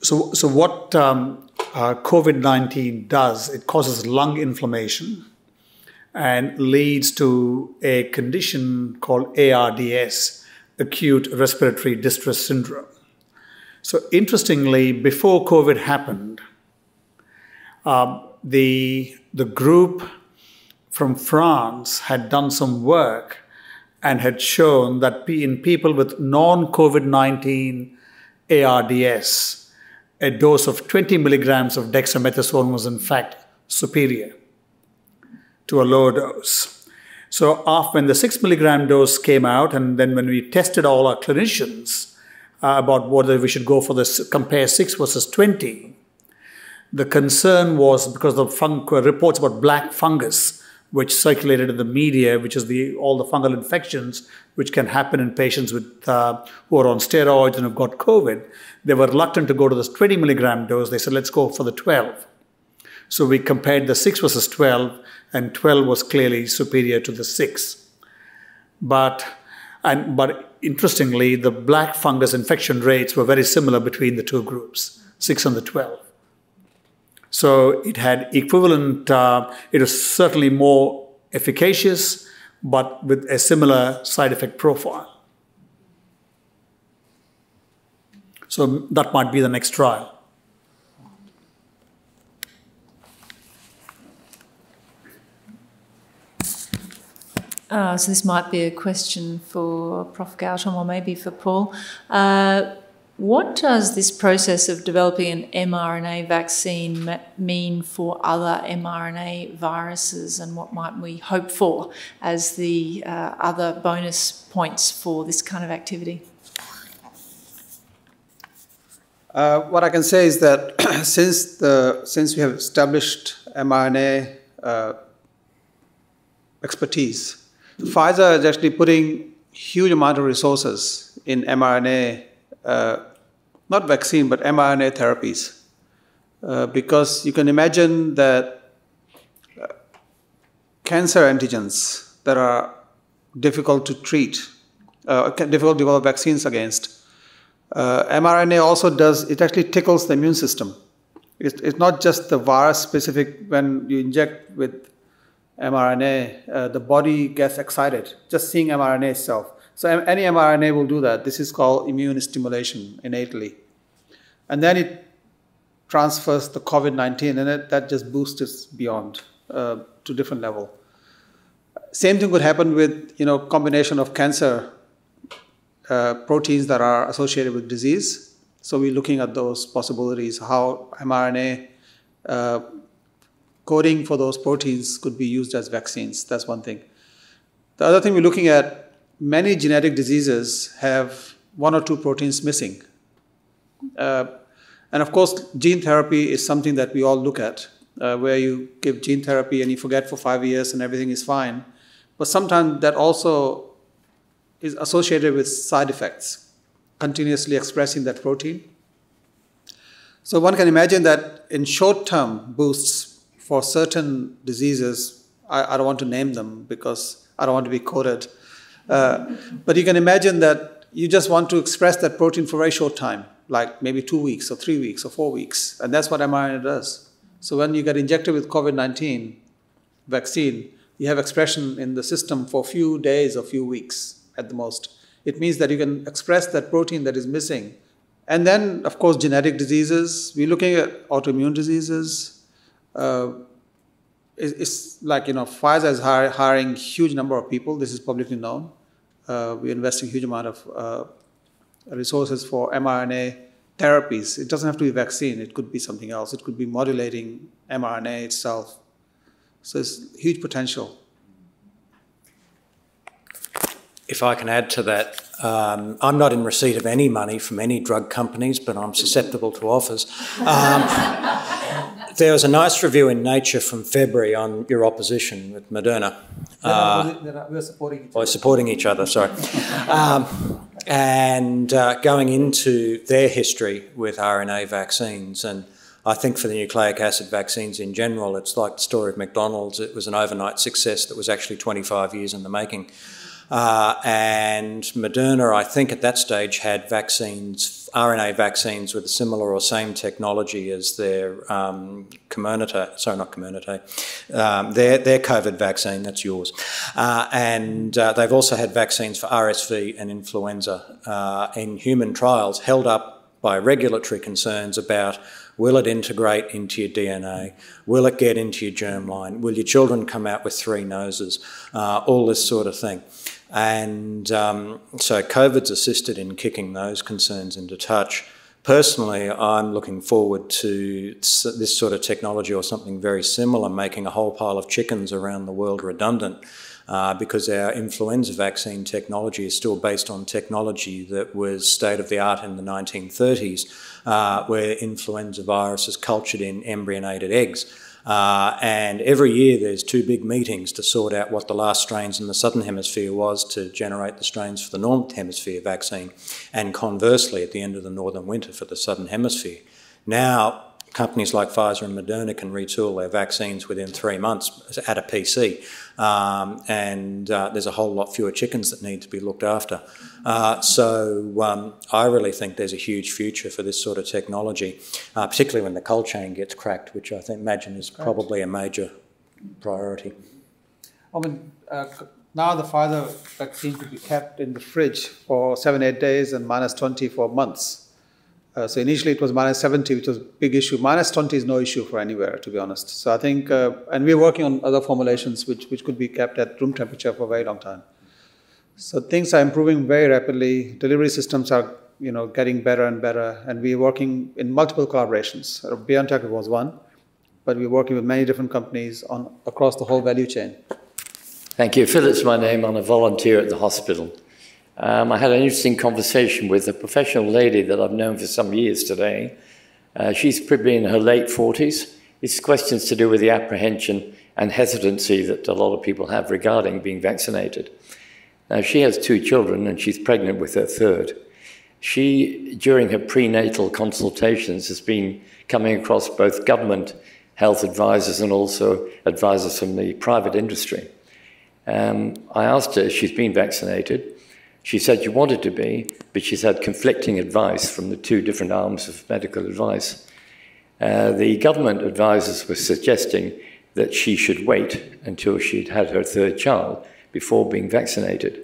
so so what um, uh, COVID nineteen does it causes lung inflammation and leads to a condition called ARDS, acute respiratory distress syndrome. So interestingly, before COVID happened, uh, the the group from France had done some work and had shown that in people with non COVID 19 ARDS, a dose of 20 milligrams of dexamethasone was in fact superior to a lower dose. So, after, when the 6 milligram dose came out, and then when we tested all our clinicians uh, about whether we should go for this, compare 6 versus 20, the concern was because of reports about black fungus which circulated in the media, which is the all the fungal infections which can happen in patients with uh, who are on steroids and have got COVID. They were reluctant to go to this 20 milligram dose. They said, let's go for the 12. So we compared the 6 versus 12, and 12 was clearly superior to the 6. But and but interestingly, the black fungus infection rates were very similar between the two groups, 6 and the 12. So it had equivalent, uh, it was certainly more efficacious, but with a similar side effect profile. So that might be the next trial. Uh, so this might be a question for Prof. Gautam or maybe for Paul. Uh, what does this process of developing an mRNA vaccine mean for other mRNA viruses, and what might we hope for as the uh, other bonus points for this kind of activity? Uh, what I can say is that since the since we have established mRNA uh, expertise, Pfizer is actually putting huge amount of resources in mRNA not vaccine, but mRNA therapies. Uh, because you can imagine that uh, cancer antigens that are difficult to treat, uh, difficult to develop vaccines against. Uh, mRNA also does, it actually tickles the immune system. It's, it's not just the virus specific when you inject with mRNA, uh, the body gets excited just seeing mRNA itself. So any mRNA will do that. This is called immune stimulation innately. And then it transfers the COVID-19 and it, that just boosts it beyond uh, to different level. Same thing could happen with you know combination of cancer uh, proteins that are associated with disease. So we're looking at those possibilities, how mRNA uh, coding for those proteins could be used as vaccines. That's one thing. The other thing we're looking at, many genetic diseases have one or two proteins missing. Uh, and of course, gene therapy is something that we all look at, uh, where you give gene therapy and you forget for five years and everything is fine. But sometimes that also is associated with side effects, continuously expressing that protein. So one can imagine that in short term boosts for certain diseases, I, I, don't want to name them because I don't want to be quoted, uh, but you can imagine that you just want to express that protein for a very short time, like maybe two weeks or three weeks or four weeks, and that's what mRNA does. So when you get injected with COVID 19 vaccine, you have expression in the system for a few days or few weeks at the most. It means that you can express that protein that is missing. And then, of course, genetic diseases. We're looking at autoimmune diseases. Uh, it's, like, you know, Pfizer is hire, hiring huge number of people. This is publicly known. Uh, we're investing a huge amount of uh, resources for mRNA therapies. It doesn't have to be vaccine. It could be something else. It could be modulating mRNA itself. So it's huge potential. If I can add to that, um, I'm not in receipt of any money from any drug companies, but I'm susceptible to offers. Um, there was a nice review in Nature from February on your opposition with Moderna. Uh, we're supporting each other. Or supporting each other, sorry. Um, and uh, going into their history with RNA vaccines and I think for the nucleic acid vaccines in general, it's like the story of McDonald's. It was an overnight success that was actually 25 years in the making. Uh, and Moderna, I think at that stage, had vaccines, RNA vaccines with a similar or same technology as their um, Comirnaty, sorry, not Comirnaty, um, their, their COVID vaccine, that's yours. Uh, and uh, they've also had vaccines for RSV and influenza uh, in human trials held up by regulatory concerns about Will it integrate into your DNA? Will it get into your germline? Will your children come out with three noses? Uh, all this sort of thing. And um, so COVID's assisted in kicking those concerns into touch. Personally, I'm looking forward to this sort of technology or something very similar, making a whole pile of chickens around the world redundant. Uh, because our influenza vaccine technology is still based on technology that was state of the art in the 1930s, uh, where influenza virus is cultured in embryonated eggs. Uh, and every year there's two big meetings to sort out what the last strains in the southern hemisphere was to generate the strains for the northern hemisphere vaccine, and conversely at the end of the northern winter for the southern hemisphere. Now companies like Pfizer and Moderna can retool their vaccines within three months at a PC. Um, and uh, there's a whole lot fewer chickens that need to be looked after. Uh, so um, I really think there's a huge future for this sort of technology, uh, particularly when the cold chain gets cracked, which I think imagine is probably a major priority. I mean, uh, now the Pfizer vaccine could be kept in the fridge for seven, eight days and minus 20 for months. Uh, so initially it was minus 70, which was a big issue. Minus 20 is no issue for anywhere, to be honest. So I think, uh, and we're working on other formulations which, which could be kept at room temperature for a very long time. So things are improving very rapidly. Delivery systems are, you know, getting better and better, and we're working in multiple collaborations. Uh, BioNTech was one, but we're working with many different companies on across the whole value chain. Thank you. Philip's my name. I'm a volunteer at the hospital. Um, I had an interesting conversation with a professional lady that I've known for some years today. Uh, she's probably in her late 40s. It's questions to do with the apprehension and hesitancy that a lot of people have regarding being vaccinated. Now, she has two children and she's pregnant with her third. She, during her prenatal consultations, has been coming across both government health advisors and also advisors from the private industry. Um, I asked her if she's been vaccinated. She said she wanted to be, but she's had conflicting advice from the two different arms of medical advice. Uh, the government advisors were suggesting that she should wait until she'd had her third child before being vaccinated.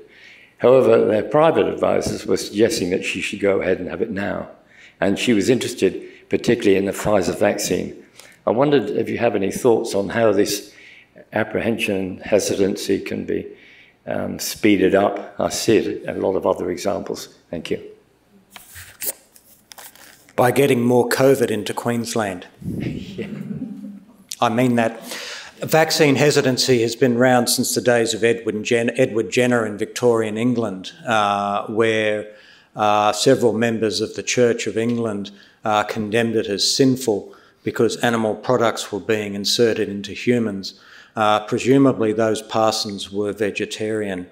However, their private advisors were suggesting that she should go ahead and have it now. And she was interested particularly in the Pfizer vaccine. I wondered if you have any thoughts on how this apprehension hesitancy can be um, it up. I said a lot of other examples. Thank you. By getting more COVID into Queensland. yeah. I mean that. Vaccine hesitancy has been around since the days of Jen Edward Jenner in Victorian England, uh, where uh, several members of the Church of England uh, condemned it as sinful because animal products were being inserted into humans. Uh, presumably, those parsons were vegetarian.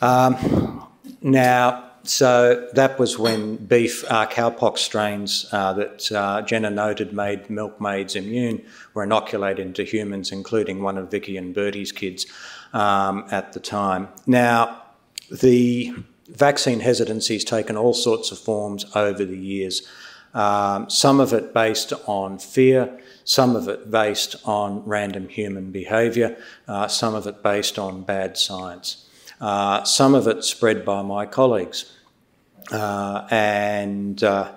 Um, now, so that was when beef uh, cowpox strains uh, that uh, Jenner noted made milkmaids immune were inoculated into humans, including one of Vicky and Bertie's kids um, at the time. Now, the vaccine hesitancy has taken all sorts of forms over the years. Um, some of it based on fear, some of it based on random human behaviour, uh, some of it based on bad science. Uh, some of it spread by my colleagues. Uh, and uh,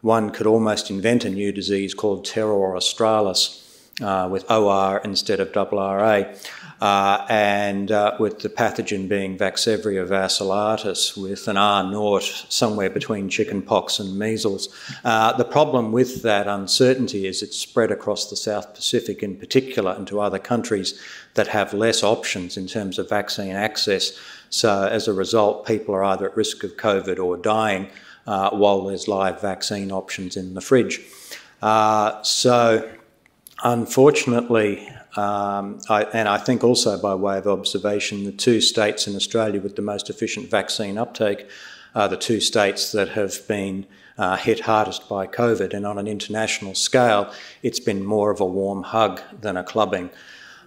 one could almost invent a new disease called Terror australis uh, with OR instead of RRA uh, and uh, with the pathogen being Vaxzevria vaccinatus with an R naught somewhere between chickenpox and measles. Uh, the problem with that uncertainty is it's spread across the South Pacific in particular and to other countries that have less options in terms of vaccine access. So as a result, people are either at risk of COVID or dying uh, while there's live vaccine options in the fridge. Uh, so unfortunately, um, I, and I think also by way of observation, the two states in Australia with the most efficient vaccine uptake are the two states that have been uh, hit hardest by COVID. And on an international scale, it's been more of a warm hug than a clubbing.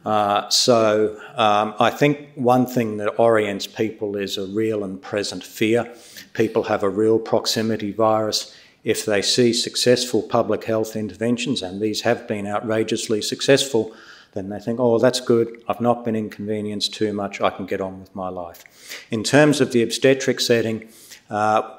Uh, so um, I think one thing that orients people is a real and present fear. People have a real proximity virus. If they see successful public health interventions, and these have been outrageously successful, then they think, oh, that's good, I've not been inconvenienced too much, I can get on with my life. In terms of the obstetric setting, uh,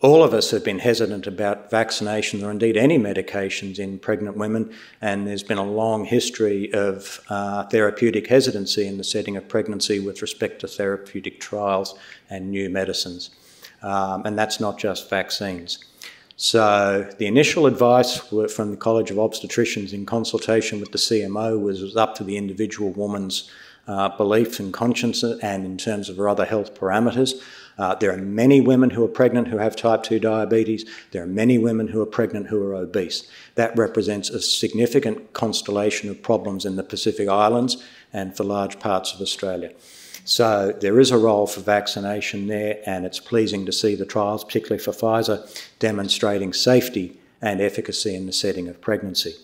all of us have been hesitant about vaccination or indeed any medications in pregnant women, and there's been a long history of uh, therapeutic hesitancy in the setting of pregnancy with respect to therapeutic trials and new medicines. Um, and that's not just vaccines. So the initial advice from the College of Obstetricians in consultation with the CMO was up to the individual woman's uh, belief and conscience and in terms of her other health parameters. Uh, there are many women who are pregnant who have type 2 diabetes. There are many women who are pregnant who are obese. That represents a significant constellation of problems in the Pacific Islands and for large parts of Australia. So there is a role for vaccination there, and it's pleasing to see the trials, particularly for Pfizer, demonstrating safety and efficacy in the setting of pregnancy.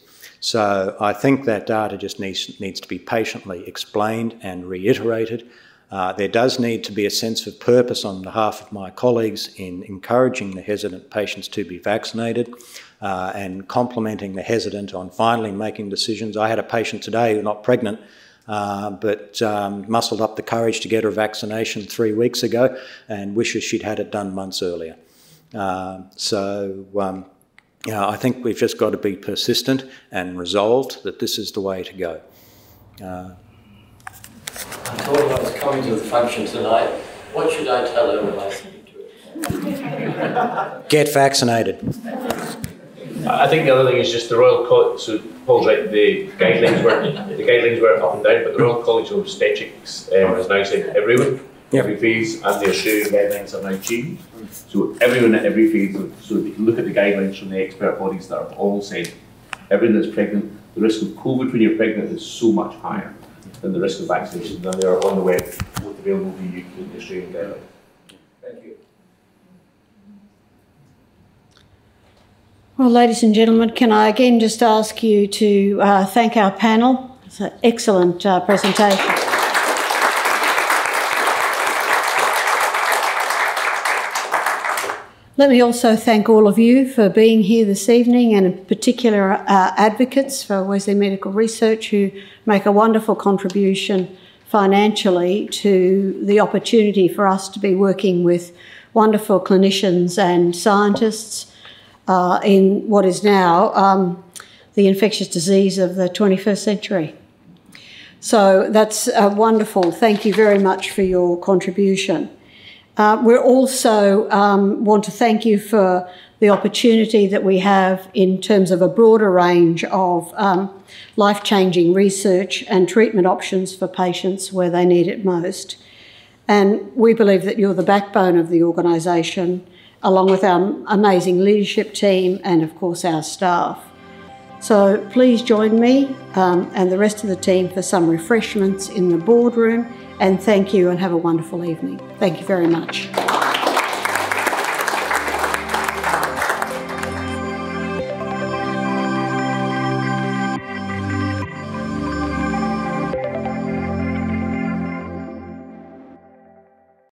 So I think that data just needs, needs to be patiently explained and reiterated. Uh, there does need to be a sense of purpose on behalf of my colleagues in encouraging the hesitant patients to be vaccinated uh, and complimenting the hesitant on finally making decisions. I had a patient today not pregnant uh, but um, muscled up the courage to get her vaccination three weeks ago and wishes she'd had it done months earlier. Uh, so, um, you know, I think we've just got to be persistent and resolved that this is the way to go. Uh, I told her I was coming to the function tonight. What should I tell her when I speak to her? Get vaccinated. I think the other thing is just the Royal College. So Paul's right. The guidelines were the guidelines were up and down, but the Royal College of Obstetrics um, has now said everyone, yep. every phase, and the Australian guidelines have now changed. So everyone at every phase. So you can look at the guidelines from the expert bodies that have all said everyone that's pregnant, the risk of COVID when you're pregnant is so much higher than the risk of vaccination. And they are on the web, both available to you in the Australian guidelines. Thank you. Well, ladies and gentlemen, can I again just ask you to uh, thank our panel? It's an excellent uh, presentation. Let me also thank all of you for being here this evening, and in particular, uh, advocates for Wesley Medical Research who make a wonderful contribution financially to the opportunity for us to be working with wonderful clinicians and scientists uh, in what is now um, the infectious disease of the 21st century. So that's uh, wonderful. Thank you very much for your contribution. Uh, we also um, want to thank you for the opportunity that we have in terms of a broader range of um, life changing research and treatment options for patients where they need it most. And we believe that you're the backbone of the organisation, along with our amazing leadership team and, of course, our staff. So please join me um, and the rest of the team for some refreshments in the boardroom and thank you and have a wonderful evening. Thank you very much.